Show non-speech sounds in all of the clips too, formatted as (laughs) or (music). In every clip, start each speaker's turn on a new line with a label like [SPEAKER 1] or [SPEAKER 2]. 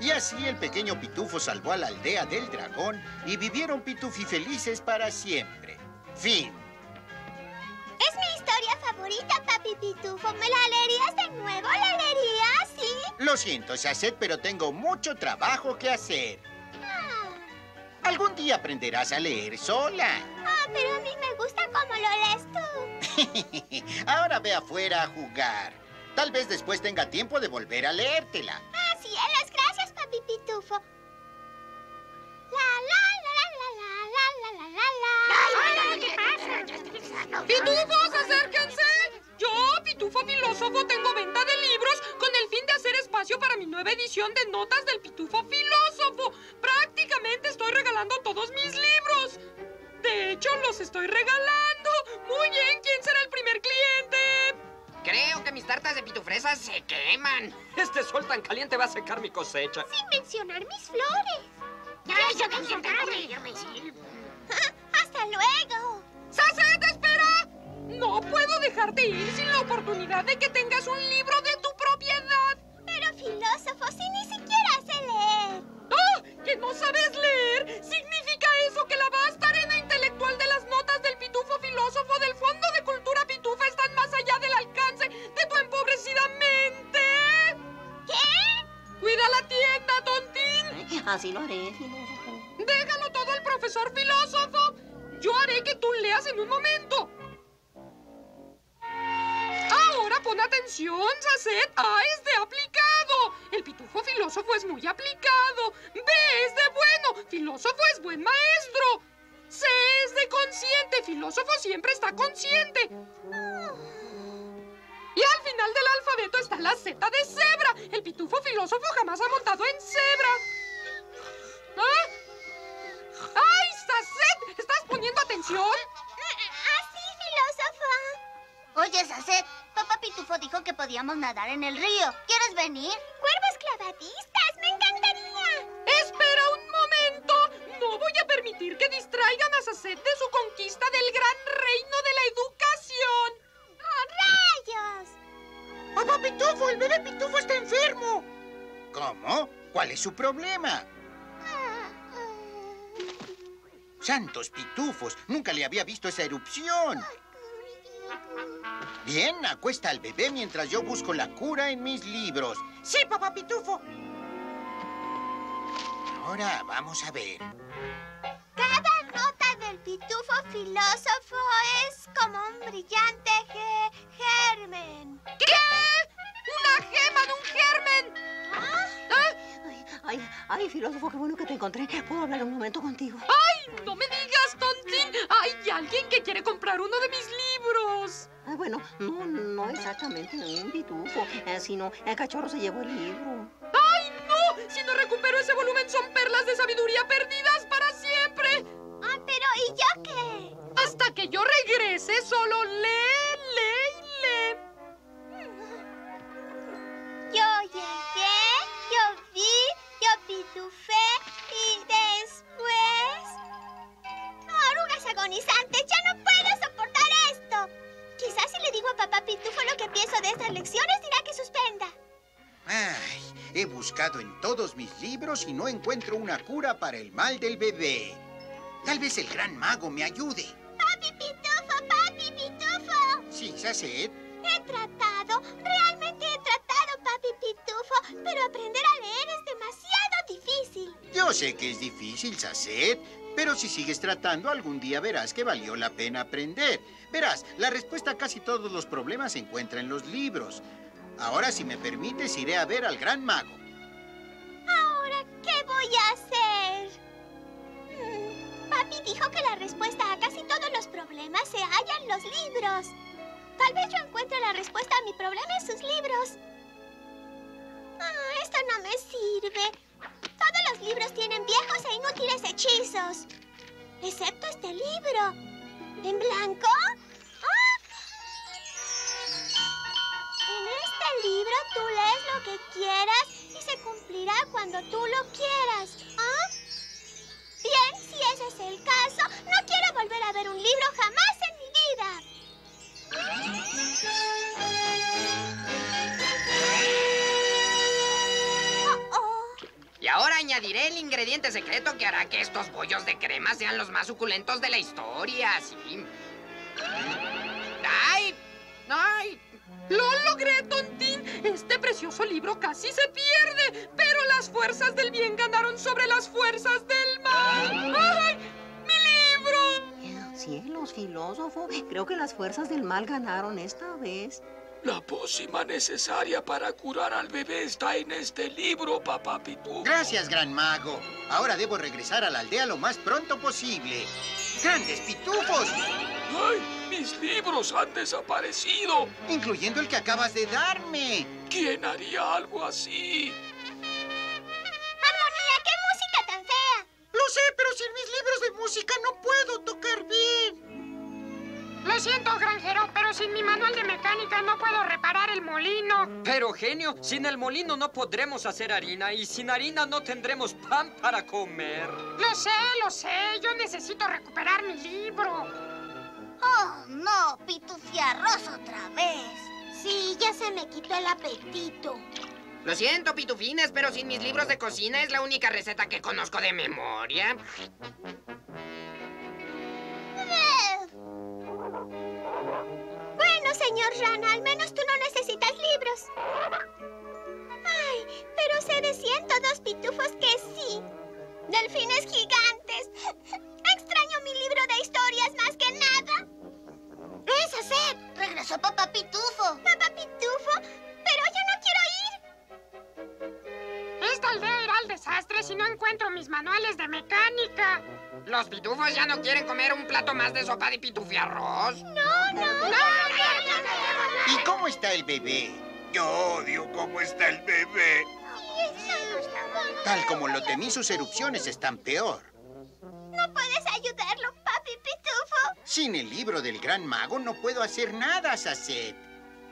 [SPEAKER 1] Y así el pequeño pitufo salvó a la aldea del dragón y vivieron pitufi felices para siempre. Fin.
[SPEAKER 2] Es mi historia favorita, papi pitufo. ¿Me la leerías de nuevo? ¿La leerías? ¿Sí?
[SPEAKER 1] Lo siento, Sasset, pero tengo mucho trabajo que hacer.
[SPEAKER 2] Ah,
[SPEAKER 1] Algún día aprenderás a leer sola.
[SPEAKER 2] ah, pero a mí me gusta cómo lo lees tú. (laughs)
[SPEAKER 1] Ahora ve afuera a jugar. Tal vez después tenga tiempo de volver a leértela.
[SPEAKER 2] Ah, cielos, gracias, papi pitufo. La, la, la, la, la, la, la, la, la, la.
[SPEAKER 3] ¿qué pasa?
[SPEAKER 4] ¡Pitufos, acérquense! Yo, Pitufo Filósofo, tengo venta de libros con el fin de hacer espacio para mi nueva edición de notas del Pitufo Filósofo. Prácticamente estoy regalando todos mis libros. De hecho, los estoy regalando. Muy bien, ¿quién será el?
[SPEAKER 3] Creo que mis tartas de pitufresas se queman. Este sol tan caliente va a secar mi cosecha.
[SPEAKER 2] Sin mencionar mis flores.
[SPEAKER 5] Ay, yo me.
[SPEAKER 2] ¡Hasta luego!
[SPEAKER 4] ¡Sacet, espera! No puedo dejarte ir sin la oportunidad de que tengas un libro de ¡Cuida la tienda, tontín!
[SPEAKER 5] Así lo haré, filósofo.
[SPEAKER 4] ¡Déjalo todo al profesor filósofo! Yo haré que tú leas en un momento. Ahora pon atención, Sacet. A es de aplicado. El pitufo filósofo es muy aplicado. B es de bueno. Filósofo es buen maestro. C es de consciente. Filósofo siempre está consciente. Y al final del alfabeto está la Z de cebra. El pitufo filósofo jamás ha montado en cebra. ¿Ah? ¡Ay, Sacet! ¿Estás poniendo atención?
[SPEAKER 2] Así, filósofo.
[SPEAKER 6] Oye, Sacet, papá Pitufo dijo que podíamos nadar en el río. ¿Quieres venir?
[SPEAKER 2] Cuervos clavadistas, me encantaría.
[SPEAKER 4] ¡Espera un momento! No voy a permitir que distraigan a Sacet de su conquista del gran reino de la educación.
[SPEAKER 1] ¡Papá Pitufo! ¡El bebé Pitufo está enfermo! ¿Cómo? ¿Cuál es su problema?
[SPEAKER 2] Ah,
[SPEAKER 1] ¡Santos pitufos! Nunca le había visto esa erupción. Bien, acuesta al bebé mientras yo busco la cura en mis libros. ¡Sí, papá pitufo! Ahora vamos a ver.
[SPEAKER 2] Cada nota del pitufo filósofo es como un brillante ge-
[SPEAKER 5] ay, filósofo, qué bueno que te encontré. ¿Puedo hablar un momento contigo?
[SPEAKER 4] ¡Ay, no me digas, tontín! ¡Hay alguien que quiere comprar uno de mis libros!
[SPEAKER 5] Ay, bueno, no, no exactamente un pitufo, eh, sino el cachorro se llevó el libro.
[SPEAKER 4] ¡Ay, no! Si no recupero ese volumen
[SPEAKER 2] Pitufo lo que pienso de estas lecciones, dirá que suspenda.
[SPEAKER 1] Ay, he buscado en todos mis libros y no encuentro una cura para el mal del bebé. Tal vez el gran mago me ayude.
[SPEAKER 2] ¡Papi Pitufo, papi Pitufo!
[SPEAKER 1] Sí, Sacet.
[SPEAKER 2] He tratado, realmente he tratado, papi Pitufo, pero aprender a leer es demasiado difícil.
[SPEAKER 1] Yo sé que es difícil, Sacet, pero si sigues tratando, algún día verás que valió la pena aprender. Verás, la respuesta a casi todos los problemas se encuentra en los libros. Ahora, si me permites, iré a ver al gran mago.
[SPEAKER 2] Ahora, ¿qué voy a hacer? Mm, Papi dijo que la respuesta a casi todos los problemas se halla en los libros. Tal vez yo encuentre la respuesta a mi problema en sus libros. Ah, esto no me sirve. Todos los libros tienen viejos e inútiles hechizos. Excepto este libro. ¿En blanco? ¡Ah! En este libro tú lees lo que quieras y se cumplirá cuando tú lo quieras. ¿Ah? Bien, si ese es el caso, no quiero volver a ver un libro jamás
[SPEAKER 3] añadiré el ingrediente secreto que hará que estos bollos de crema sean los más suculentos de la historia, sí. ¡Ay! ¡Ay!
[SPEAKER 4] ¡Lo logré, Tontín! Este precioso libro casi se pierde, pero las fuerzas del bien ganaron sobre las fuerzas del mal. ¡Ay! ¡Mi libro!
[SPEAKER 5] Cielos, filósofo. Creo que las fuerzas del mal ganaron esta vez.
[SPEAKER 7] La pócima necesaria para curar al bebé está en este libro, papá Pitufo.
[SPEAKER 1] Gracias, gran mago. Ahora debo regresar a la aldea lo más pronto posible. ¡Grandes pitufos!
[SPEAKER 7] ¡Ay! ¡Mis libros han desaparecido!
[SPEAKER 1] Incluyendo el que acabas de darme.
[SPEAKER 7] ¿Quién haría algo así?
[SPEAKER 2] ¡Armonía, qué música tan fea!
[SPEAKER 1] Lo sé, pero sin mis libros de música no puedo tocar bien.
[SPEAKER 8] Lo siento, granjero, pero sin mi manual de mecánica no puedo reparar el molino.
[SPEAKER 9] Pero, genio, sin el molino no podremos hacer harina y sin harina no tendremos pan para comer.
[SPEAKER 8] Lo sé, lo sé. Yo necesito recuperar mi libro.
[SPEAKER 6] Oh, no, pitufiarroz otra vez.
[SPEAKER 2] Sí, ya se me quitó el apetito.
[SPEAKER 3] Lo siento, pitufines, pero sin mis libros de cocina es la única receta que conozco de memoria.
[SPEAKER 2] Bueno, señor Rana, al menos tú no necesitas libros. Ay, pero sé de 102 pitufos que sí. Delfines gigantes.
[SPEAKER 3] ¿Los pitufos ya no quieren comer un plato más de sopa de pitufiarroz?
[SPEAKER 2] No, no.
[SPEAKER 1] ¿Y cómo está el bebé?
[SPEAKER 7] Yo odio cómo está el bebé.
[SPEAKER 1] Tal como lo temí, sus erupciones están peor.
[SPEAKER 2] No puedes ayudarlo, papi Pitufo.
[SPEAKER 1] Sin el libro del gran mago no puedo hacer nada, Sacet.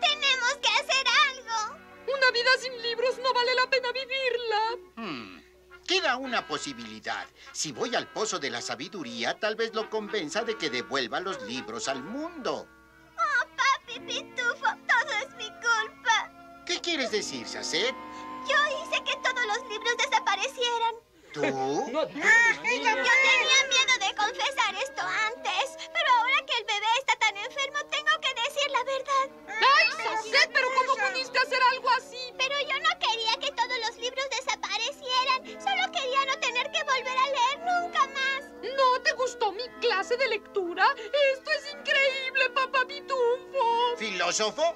[SPEAKER 2] Tenemos que hacer algo.
[SPEAKER 4] Una vida sin libros no vale la pena vivirla.
[SPEAKER 1] Hmm, Queda una posibilidad. Si voy al pozo de la sabiduría, tal vez lo convenza de que devuelva los libros al mundo.
[SPEAKER 2] Oh, papi Pitufo, todo es mi culpa.
[SPEAKER 1] ¿Qué quieres decir, Sacet?
[SPEAKER 2] Yo hice que todos los libros desaparecieran.
[SPEAKER 1] ¿Tú?
[SPEAKER 9] No,
[SPEAKER 2] Yo tenía miedo de confesar esto antes, pero ahora que el bebé está tan enfermo, tengo que decir la verdad.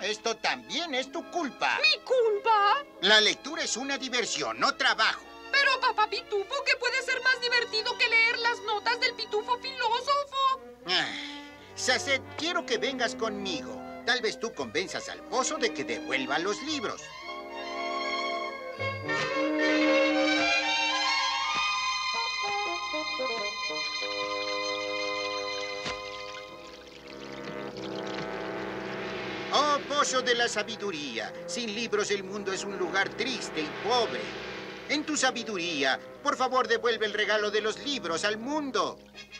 [SPEAKER 4] Esto
[SPEAKER 1] también es tu culpa.
[SPEAKER 4] ¿Mi culpa?
[SPEAKER 1] La lectura es una diversión, no trabajo.
[SPEAKER 4] Pero, papá Pitufo, ¿qué puede ser más divertido que leer las notas del pitufo filósofo?
[SPEAKER 1] Ay, Sacet, quiero que vengas conmigo. Tal vez tú convenzas al pozo de que devuelva los libros. Pozo de la sabiduría. Sin libros el mundo es un lugar triste y pobre. En tu sabiduría, por favor devuelve el regalo de los libros al mundo.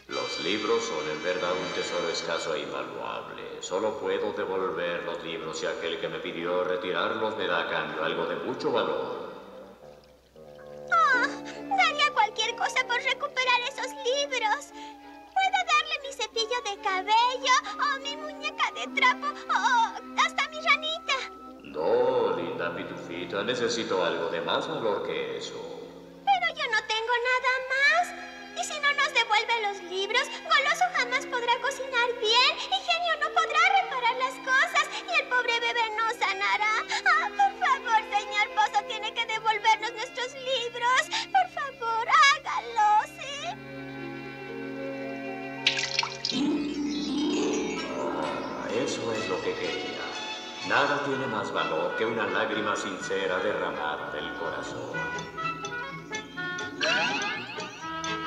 [SPEAKER 10] Los libros son en verdad un tesoro escaso e invaluable. Solo puedo devolver los libros si aquel que me pidió retirarlos me da a cambio algo de mucho valor.
[SPEAKER 2] Oh, daría cualquier cosa por recuperar esos libros. Puedo darle mi cepillo de cabello, o mi muñeca de trapo, o.
[SPEAKER 10] No, linda pitufita, necesito algo de más valor que eso.
[SPEAKER 2] Pero yo no tengo nada más. Y si no nos devuelve los libros, Goloso jamás podrá cocinar bien
[SPEAKER 10] más valor que una lágrima sincera derramada del corazón.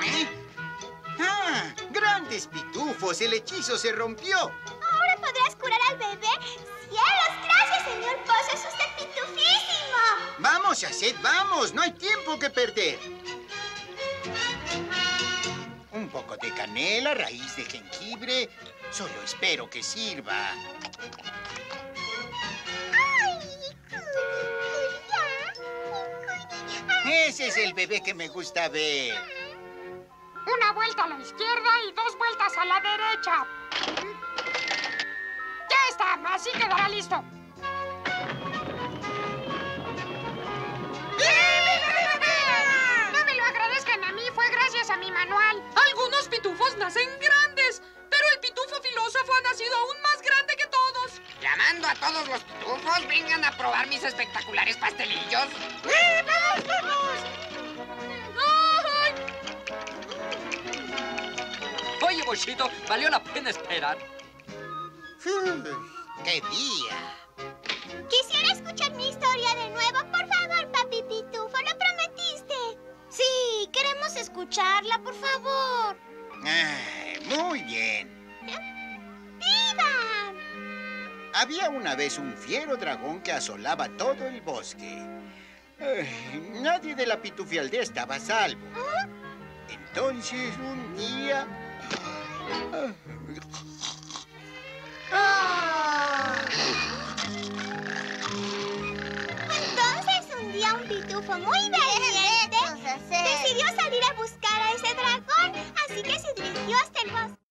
[SPEAKER 1] ¿Eh? ¡Ah! ¡Grandes pitufos! El hechizo se rompió.
[SPEAKER 2] ¿Ahora podrás curar al bebé? ¡Cielos! ¡Gracias, señor Pozo! ¡Es usted pitufísimo!
[SPEAKER 1] Vamos, Sacet, vamos. No hay tiempo que perder. Un poco de canela, raíz de jengibre. Solo espero que sirva. Ese es el bebé que me gusta ver.
[SPEAKER 8] Una vuelta a la izquierda y dos vueltas a la derecha. Ya está, así quedará listo. No me lo agradezcan a mí, fue gracias a mi manual.
[SPEAKER 4] Algunos pitufos nacen grandes, pero el pitufo filósofo ha nacido aún más grande que todos.
[SPEAKER 3] Llamando a todos los vengan a probar mis espectaculares pastelillos.
[SPEAKER 9] Oye, Bochito, valió la pena esperar.
[SPEAKER 1] Uf, ¡Qué día!
[SPEAKER 2] Quisiera escuchar mi historia de nuevo. Por favor, papi Pitufo, lo prometiste. Sí, queremos escucharla, por favor.
[SPEAKER 1] Ah, muy bien. Había una vez un fiero dragón que asolaba todo el bosque. Ay, nadie de la pitufialdea estaba a salvo. Entonces, un día...
[SPEAKER 2] Entonces, un día un pitufo muy valiente (laughs) decidió salir a buscar a ese dragón, así que se dirigió hasta el bosque.